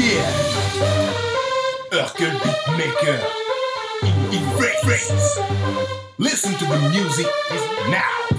Yeah. Urkel Beatmaker. In, in Listen to the music now.